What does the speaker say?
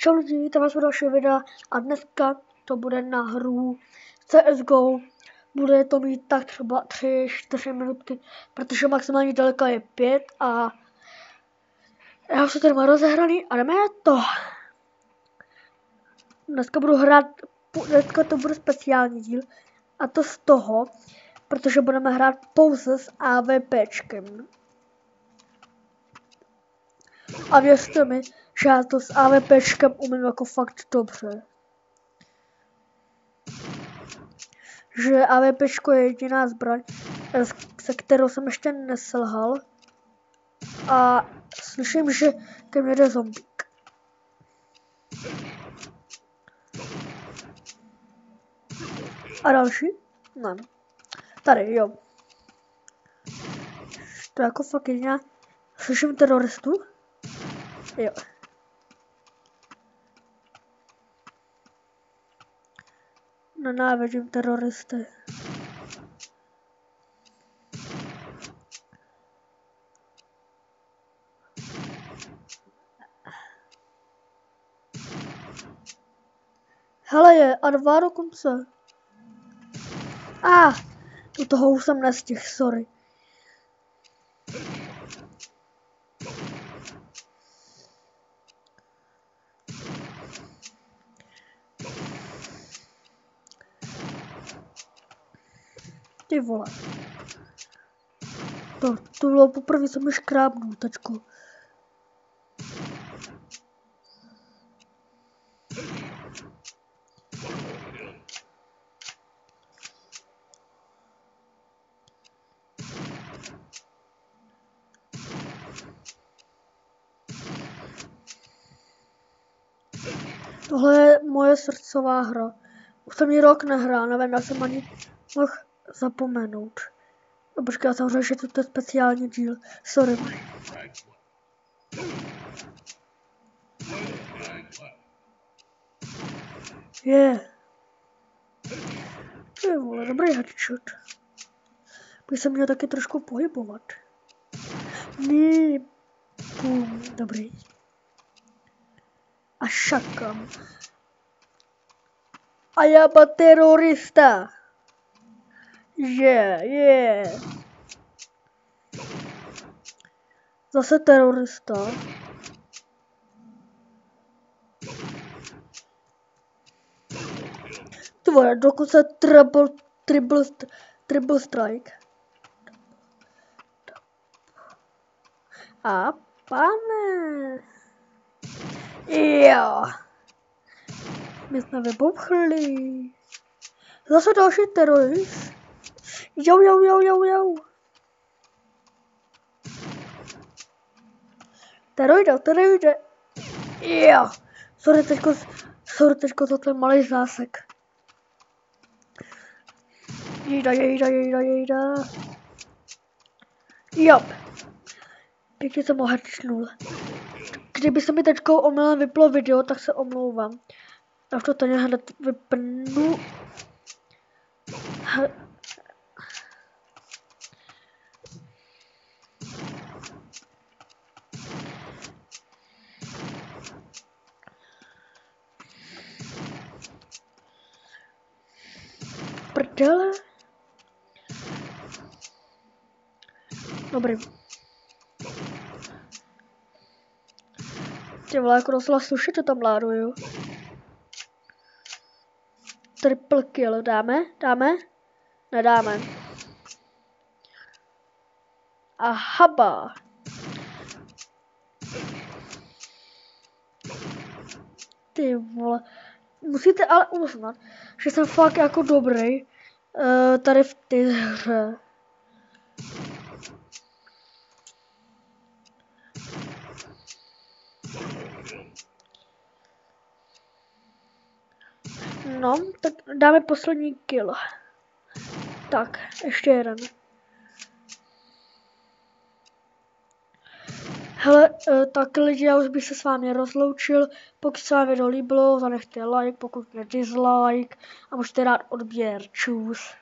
Čau lidi, vítám vás u dalšího videa a dneska to bude na hru CSGO. Bude to mít tak třeba 3-4 minutky, protože maximální délka je 5 a já už se tady mám rozehraný a jdeme na to. Dneska budu hrát, dneska to bude speciální díl a to z toho, protože budeme hrát pouze s AVPčkem. A věřte mi, že já to s AVPčkem umím jako fakt dobře. Že AVPčko je jediná zbraň, se kterou jsem ještě neselhal. A slyším, že ke mně jde zombík. A další? Ne. Tady, jo. To je jako fakt jediná. Slyším teroristu? Jo. Nenávidím teroristy. Hele je, a dva dokonce. A, ah, u toho už jsem nestihl, sorry. Ty vole. To, to bylo poprvé, co mi škrábnul, tačko. Tohle je moje srdcová hra. Už jsem ji rok nehrál, nevím, já jsem ani mohl zapomenout. A počkej, já jsem že to je speciální díl. Sorry. Je. Yeah. Ty vole, dobrý headshot. Bych se měl taky trošku pohybovat. Ní. Pum, dobrý. A šakam. A já terorista že je zase terorista. Tvoje, dokonce triple, triple, triple strike. A pane. Jo. My jsme vybouchli. Zase další terorist. Yo, yo, yo. Tady jde, tady jde. Jo. Sorry, teďko, sorry, teďko to je malý zásek. Jejda, jejda, jejda, jejda. Jo. Pěkně jsem ho hrčnul. Kdyby se mi teďko omylem vyplo video, tak se omlouvám. Já to tady hned vypnu. prdele. Dobrý. Ty vole, jako docela slušit to tam láduju. Triple kill, dáme? Dáme? Nedáme. A haba. Ty vole. Musíte ale uznat, že jsem fakt jako dobrý uh, tady v té hře. No, tak dáme poslední kill. Tak, ještě jeden. Hele, uh, tak lidi, já už bych se s vámi rozloučil. Pokud se vám video líbilo, zanechte like, pokud ne dislike a můžete dát odběr. Čus.